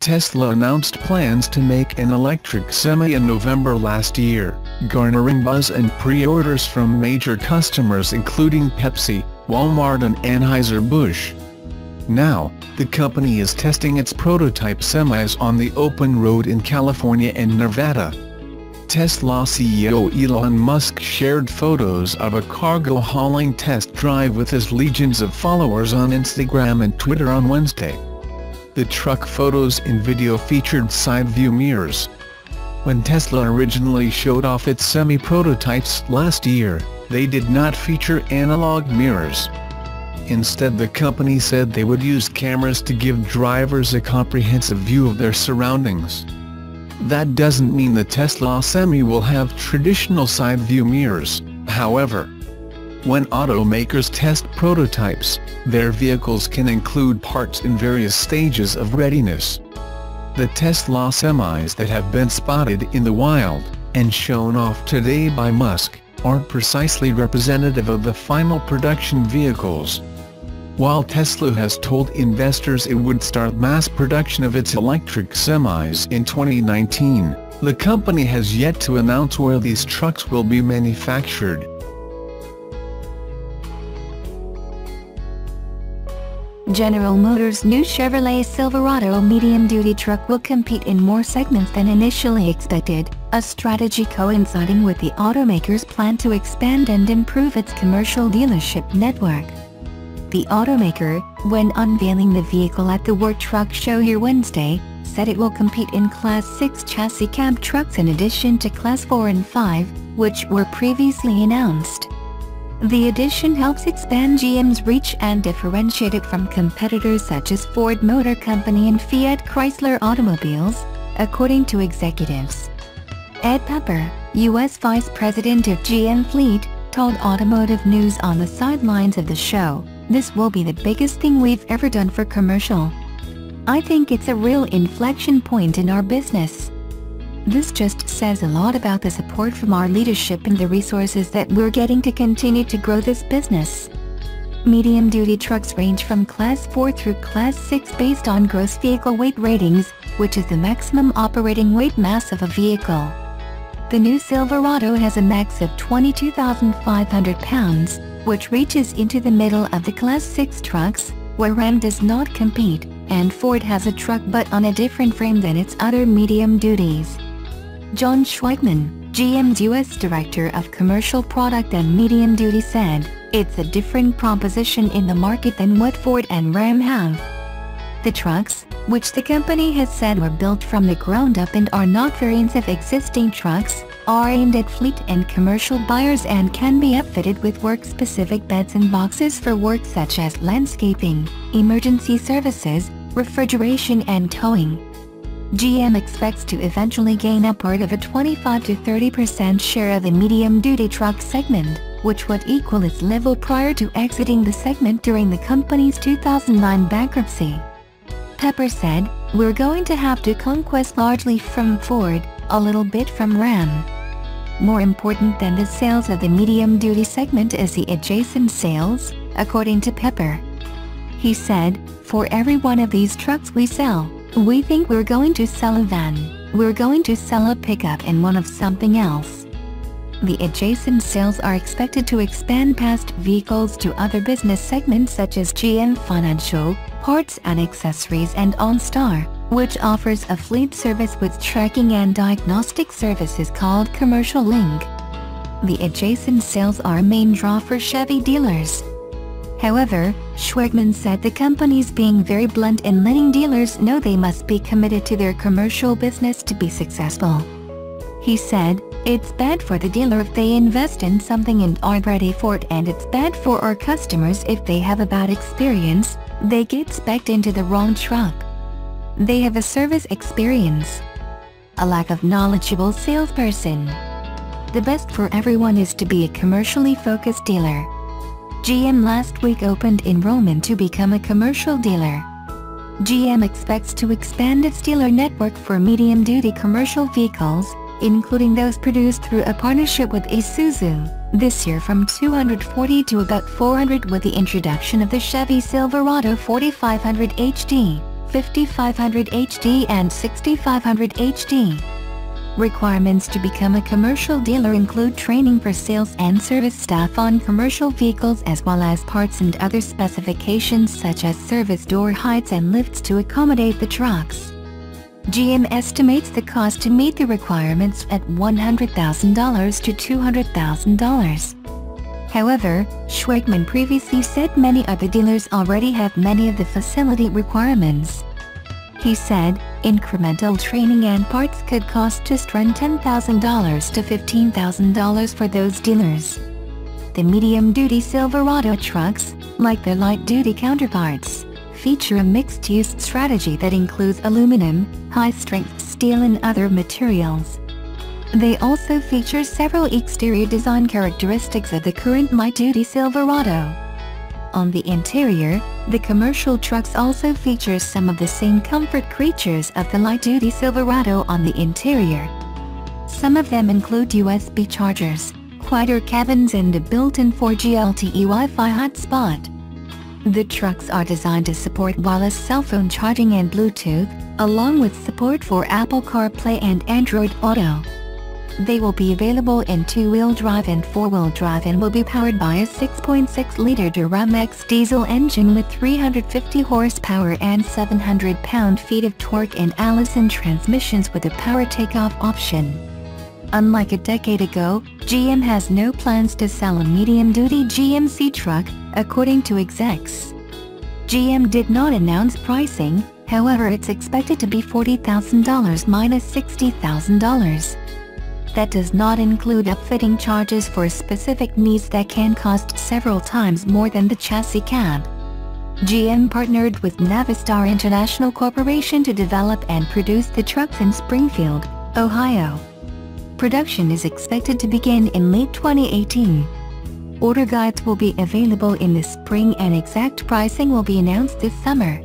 Tesla announced plans to make an electric semi in November last year, garnering buzz and pre-orders from major customers including Pepsi, Walmart and Anheuser-Busch. Now, the company is testing its prototype semis on the open road in California and Nevada. Tesla CEO Elon Musk shared photos of a cargo hauling test drive with his legions of followers on Instagram and Twitter on Wednesday. The truck photos and video featured side view mirrors. When Tesla originally showed off its semi-prototypes last year, they did not feature analog mirrors. Instead the company said they would use cameras to give drivers a comprehensive view of their surroundings. That doesn't mean the Tesla Semi will have traditional side view mirrors, however. When automakers test prototypes, their vehicles can include parts in various stages of readiness. The Tesla semis that have been spotted in the wild, and shown off today by Musk, aren't precisely representative of the final production vehicles. While Tesla has told investors it would start mass production of its electric semis in 2019, the company has yet to announce where these trucks will be manufactured. General Motors' new Chevrolet Silverado medium-duty truck will compete in more segments than initially expected, a strategy coinciding with the automaker's plan to expand and improve its commercial dealership network. The automaker, when unveiling the vehicle at the Work Truck Show here Wednesday, said it will compete in Class 6 chassis cab trucks in addition to Class 4 and 5, which were previously announced. The addition helps expand GM's reach and differentiate it from competitors such as Ford Motor Company and Fiat Chrysler Automobiles, according to executives. Ed Peper, U.S. Vice President of GM Fleet, told Automotive News on the sidelines of the show, this will be the biggest thing we've ever done for commercial. I think it's a real inflection point in our business. This just says a lot about the support from our leadership and the resources that we're getting to continue to grow this business. Medium-duty trucks range from Class 4 through Class 6 based on gross vehicle weight ratings, which is the maximum operating weight mass of a vehicle. The new Silverado has a max of 22,500 pounds, which reaches into the middle of the Class 6 trucks, where Ram does not compete, and Ford has a truck but on a different frame than its other medium duties. John Schweigman, GM's U.S. Director of Commercial Product and Medium Duty said, it's a different proposition in the market than what Ford and Ram have. The trucks, which the company has said were built from the ground up and are not variants of existing trucks, are aimed at fleet and commercial buyers and can be upfitted with work-specific beds and boxes for work such as landscaping, emergency services, refrigeration and towing. GM expects to eventually gain upward of a 25 to 30% share of the medium-duty truck segment, which would equal its level prior to exiting the segment during the company's 2009 bankruptcy. Peper said, we're going to have to conquest largely from Ford, a little bit from Ram. More important than the sales of the medium-duty segment is the adjacent sales, according to Peper. He said, for every one of these trucks we sell, we think we're going to sell a van, we're going to sell a pickup and one of something else. The adjacent sales are expected to expand past vehicles to other business segments such as GM Financial, Parts and Accessories and OnStar, which offers a fleet service with tracking and diagnostic services called Commercial Link. The adjacent sales are a main draw for Chevy dealers. However, Schweigman said the company's being very blunt in letting dealers know they must be committed to their commercial business to be successful. He said, it's bad for the dealer if they invest in something and aren't ready for it and it's bad for our customers if they have a bad experience, they get specced into the wrong truck. They have a service experience. A lack of knowledgeable salesperson. The best for everyone is to be a commercially focused dealer. GM last week opened enrollment to become a commercial dealer. GM expects to expand its dealer network for medium-duty commercial vehicles, including those produced through a partnership with Isuzu, this year from 240 to about 400 with the introduction of the Chevy Silverado 4500 HD, 5500 HD and 6500 HD. Requirements to become a commercial dealer include training for sales and service staff on commercial vehicles as well as parts and other specifications such as service door heights and lifts to accommodate the trucks. GM estimates the cost to meet the requirements at $100,000 to $200,000. However, Schwegman previously said many other dealers already have many of the facility requirements. He said, incremental training and parts could cost just around $10,000 to $15,000 for those dealers. The medium-duty Silverado trucks, like their light-duty counterparts, feature a mixed-use strategy that includes aluminum, high-strength steel and other materials. They also feature several exterior design characteristics of the current light-duty Silverado. On the interior, the commercial trucks also feature some of the same comfort creatures of the light-duty Silverado on the interior. Some of them include USB chargers, quieter cabins and a built-in 4G LTE Wi-Fi hotspot. The trucks are designed to support wireless cell phone charging and Bluetooth, along with support for Apple CarPlay and Android Auto. They will be available in two-wheel drive and four-wheel drive and will be powered by a 6.6-liter Duramax diesel engine with 350 horsepower and 700 pound-feet of torque and Allison transmissions with a power takeoff option. Unlike a decade ago, GM has no plans to sell a medium-duty GMC truck, according to execs. GM did not announce pricing, however it's expected to be $40,000 minus $60,000. That does not include upfitting charges for specific needs that can cost several times more than the chassis cab. GM partnered with Navistar International Corporation to develop and produce the trucks in Springfield, Ohio. Production is expected to begin in late 2018. Order guides will be available in the spring and exact pricing will be announced this summer.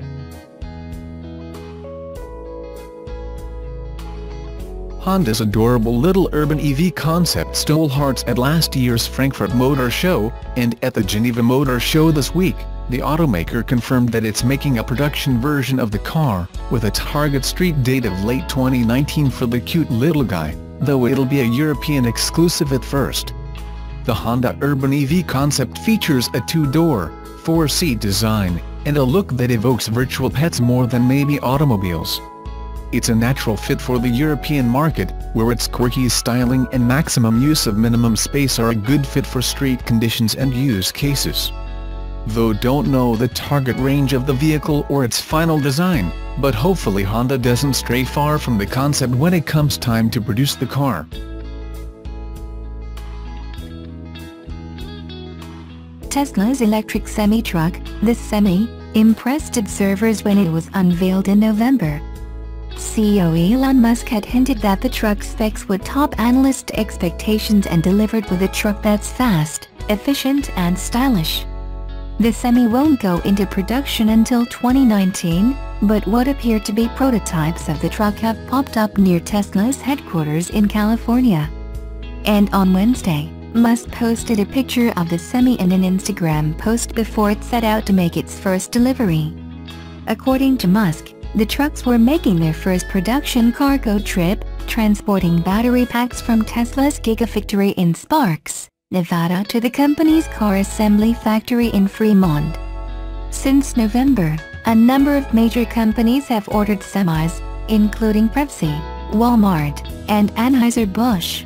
Honda's adorable little urban EV concept stole hearts at last year's Frankfurt Motor Show, and at the Geneva Motor Show this week, the automaker confirmed that it's making a production version of the car, with a target street date of late 2019 for the cute little guy, though it'll be a European exclusive at first. The Honda Urban EV concept features a two-door, four-seat design, and a look that evokes virtual pets more than maybe automobiles. It's a natural fit for the European market, where its quirky styling and maximum use of minimum space are a good fit for street conditions and use cases. Though don't know the target range of the vehicle or its final design, but hopefully Honda doesn't stray far from the concept when it comes time to produce the car. Tesla's electric semi-truck, the Semi, impressed observers when it was unveiled in November. CEO Elon Musk had hinted that the truck specs would top analyst expectations and delivered with a truck that's fast, efficient and stylish. The Semi won't go into production until 2019, but what appear to be prototypes of the truck have popped up near Tesla's headquarters in California. And on Wednesday, Musk posted a picture of the Semi in an Instagram post before it set out to make its first delivery. According to Musk, the trucks were making their first production cargo trip, transporting battery packs from Tesla's Gigafactory in Sparks, Nevada to the company's car assembly factory in Fremont. Since November, a number of major companies have ordered semis, including Pepsi, Walmart, and Anheuser-Busch.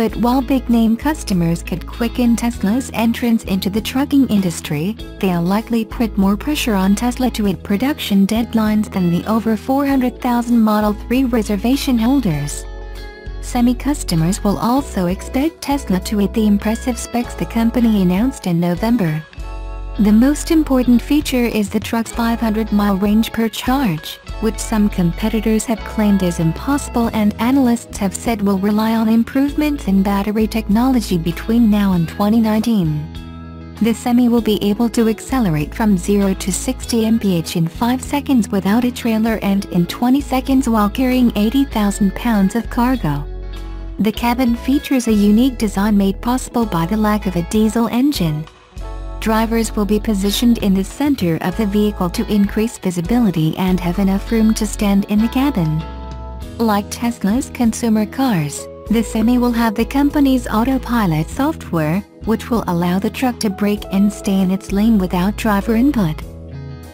But while big-name customers could quicken Tesla's entrance into the trucking industry, they'll likely put more pressure on Tesla to hit production deadlines than the over 400,000 Model 3 reservation holders. Semi-customers will also expect Tesla to hit the impressive specs the company announced in November. The most important feature is the truck's 500-mile range per charge, which some competitors have claimed is impossible and analysts have said will rely on improvements in battery technology between now and 2019. The Semi will be able to accelerate from 0 to 60 mph in 5 seconds without a trailer and in 20 seconds while carrying 80,000 pounds of cargo. The cabin features a unique design made possible by the lack of a diesel engine. Drivers will be positioned in the center of the vehicle to increase visibility and have enough room to stand in the cabin. Like Tesla's consumer cars, the Semi will have the company's autopilot software, which will allow the truck to brake and stay in its lane without driver input.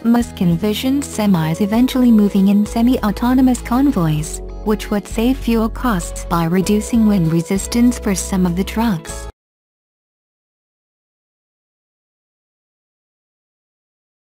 Musk envisioned semis eventually moving in semi-autonomous convoys, which would save fuel costs by reducing wind resistance for some of the trucks.